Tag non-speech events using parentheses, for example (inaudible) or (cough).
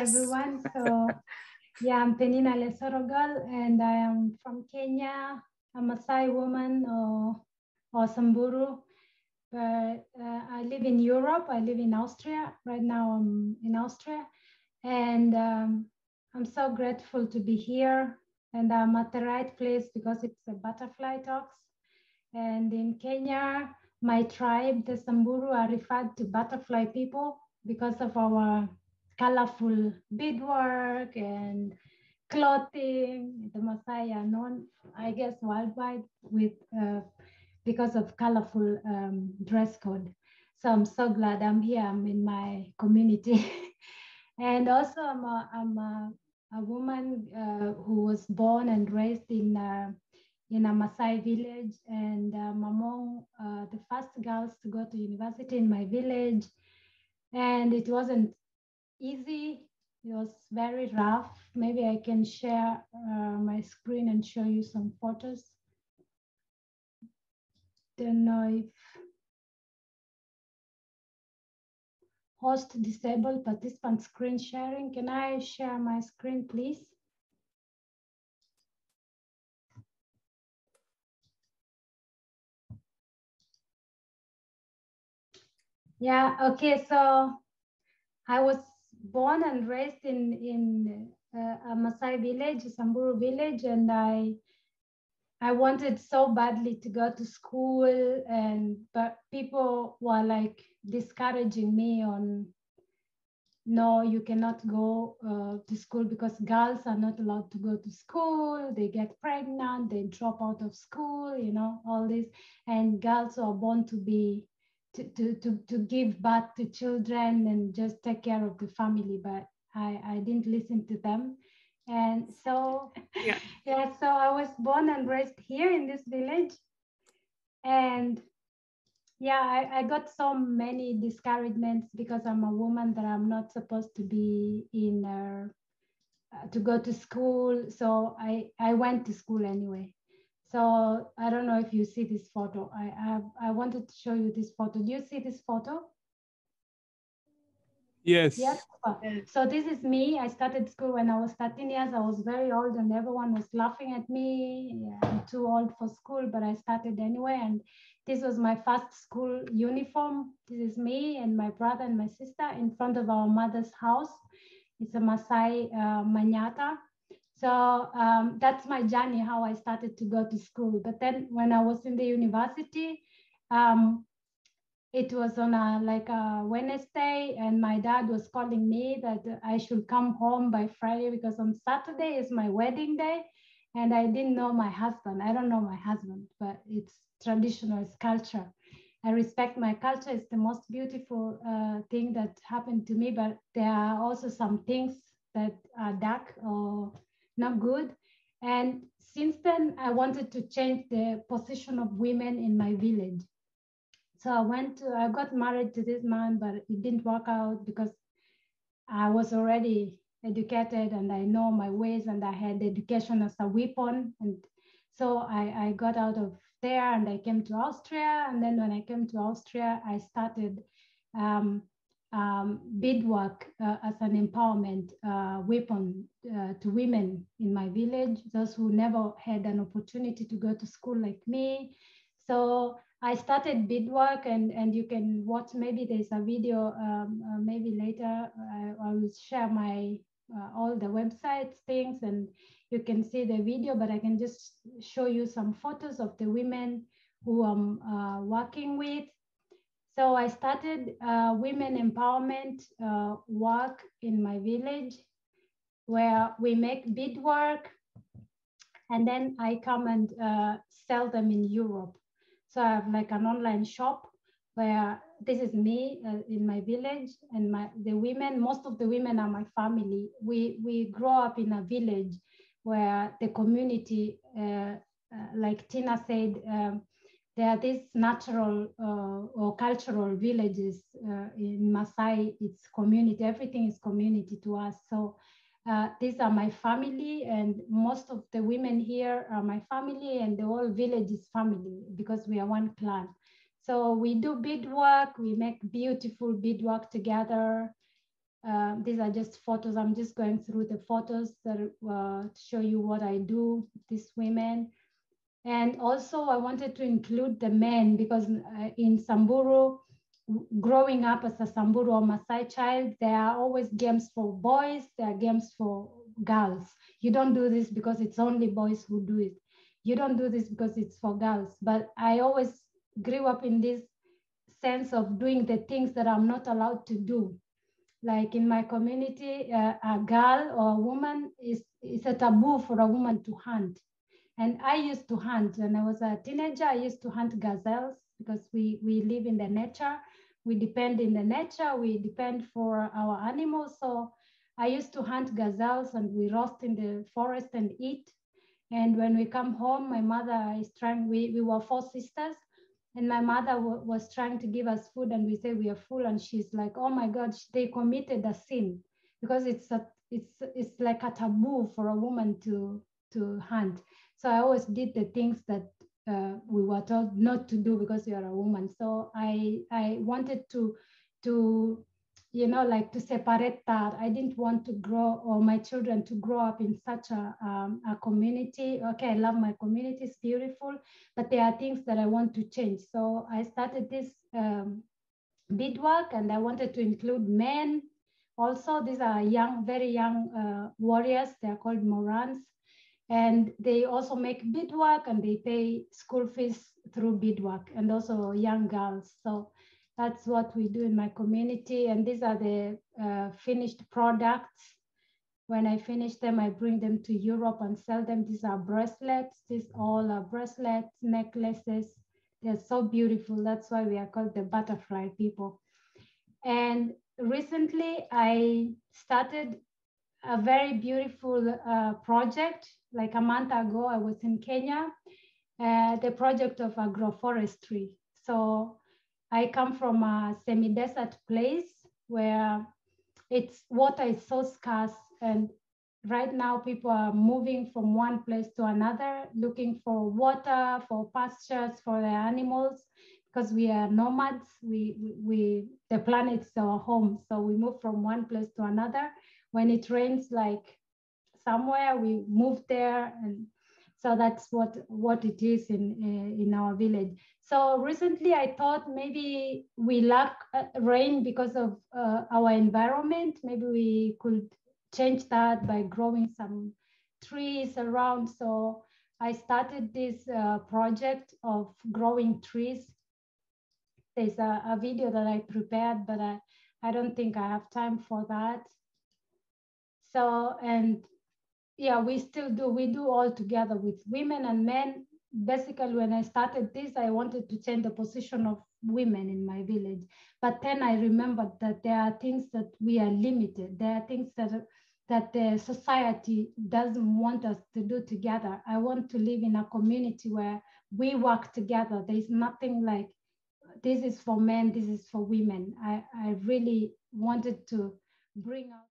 everyone. (laughs) So, yeah, I'm Peninah Lesorogol, and I am from Kenya. I'm a Maasai woman or, or Samburu, but uh, I live in Europe. I live in Austria. Right now, I'm in Austria. And um, I'm so grateful to be here. And I'm at the right place because it's a butterfly talks. And in Kenya, my tribe, the Samburu, are referred to butterfly people because of our colorful beadwork and clothing. The Maasai are known, I guess, worldwide with uh, because of colorful um, dress code. So I'm so glad I'm here. I'm in my community, (laughs) and also I'm a, I'm a, a woman uh, who was born and raised in. Uh, in a Maasai village, and I'm among uh, the first girls to go to university in my village. And it wasn't easy. It was very rough. Maybe I can share uh, my screen and show you some photos. Don't know if host disabled participant screen sharing. Can I share my screen, please? Yeah, okay, so I was born and raised in, in uh, a Maasai village, Samburu village, and I I wanted so badly to go to school, and but people were like discouraging me on no, you cannot go uh, to school because girls are not allowed to go to school. They get pregnant, they drop out of school, you know, all this. And girls are born to be to, to, to, to give birth to children and just take care of the family. But I, I didn't listen to them. And so, yeah. (laughs) yeah, so I was born and raised here in this village. And yeah, I, I got so many discouragements because I'm a woman that I'm not supposed to be in, uh, to go to school. So I, I went to school anyway. So I don't know if you see this photo. I have, I wanted to show you this photo. Do you see this photo? Yes. Yes. So this is me. I started school when I was 13 years. I was very old and everyone was laughing at me. I'm too old for school, but I started anyway. And this was my first school uniform. This is me and my brother and my sister in front of our mother's house. It's a Maasai uh, Manyata. So um, that's my journey, how I started to go to school. But then when I was in the university, um, it was on a like a Wednesday, and my dad was calling me that I should come home by Friday because on Saturday is my wedding day, and I didn't know my husband. I don't know my husband, but it's traditional, it's culture. I respect my culture. It's the most beautiful uh, thing that happened to me, but there are also some things that are dark or not good. And since then, I wanted to change the position of women in my village. So I went to, I got married to this man, but it didn't work out because I was already educated and I know my ways and I had education as a weapon. And so I, I got out of there and I came to Austria. And then when I came to Austria, I started um, um, beadwork uh, as an empowerment uh, weapon uh, to women in my village, those who never had an opportunity to go to school like me. So I started beadwork and, and you can watch, maybe there's a video, um, uh, maybe later I, I, will share my, uh, all the websites things and you can see the video, but I can just show you some photos of the women who I'm uh, working with so I started uh, women empowerment uh, work in my village where we make beadwork and then I come and uh, sell them in Europe. So I have like an online shop where this is me uh, in my village and my the women, most of the women are my family. We, we grow up in a village where the community, uh, uh, like Tina said, um, there are these natural uh, or cultural villages uh, in Maasai. It's community. Everything is community to us. So uh, these are my family, and most of the women here are my family, and the whole village is family because we are one clan. So we do beadwork. We make beautiful beadwork together. uh, these are just photos. I'm just going through the photos that uh, show you what I do, these women. And also I wanted to include the men because uh, in Samburu, growing up as a Samburu or Maasai child, there are always games for boys, there are games for girls. You don't do this because it's only boys who do it. You don't do this because it's for girls. But I always grew up in this sense of doing the things that I'm not allowed to do. Like in my community, uh, a girl or a woman is, is a taboo for a woman to hunt. And I used to hunt when I was a teenager. I used to hunt gazelles because we, we live in the nature. We depend in the nature. We depend for our animals. So I used to hunt gazelles and we roast in the forest and eat. And when we come home, my mother is trying, we, we were four sisters and my mother was trying to give us food and we say we are full and she's like oh my god they committed a sin because it's a it's it's like a taboo for a woman to to hunt so i always did the things that uh, we were told not to do because you are a woman so i i wanted to to you know, like to separate that. I didn't want to grow or my children to grow up in such a, um, a community. Okay, I love my community, it's beautiful, but there are things that I want to change. So I started this um, beadwork and I wanted to include men. Also, these are young, very young uh, warriors. They're called Morans. And they also make beadwork and they pay school fees through beadwork and also young girls. So that's what we do in my community. And these are the uh, finished products. When I finish them, I bring them to Europe and sell them. These are bracelets. These all are bracelets, necklaces. They're so beautiful. That's why we are called the butterfly people. And recently I started a very beautiful uh, project. Like a month ago, I was in Kenya, uh, the project of agroforestry. So I come from a semi-desert place where it's water is so scarce and right now people are moving from one place to another looking for water for pastures for their animals because we are nomads we, we, we the planet is our home so we move from one place to another when it rains like somewhere we move there and so that's what what it is in uh, in our village. So recently i thought maybe we lack uh, rain because of uh, our environment. Maybe we could change that by growing some trees around. So i started this project of growing trees. There's a, a video that i prepared but i i don't think i have time for that so and yeah, we still do. We do all together with women and men. Basically, when I started this, I wanted to change the position of women in my village. But then I remembered that there are things that we are limited. There are things that that the society doesn't want us to do together. I want to live in a community where we work together. There's nothing like this is for men, this is for women. I, I really wanted to bring out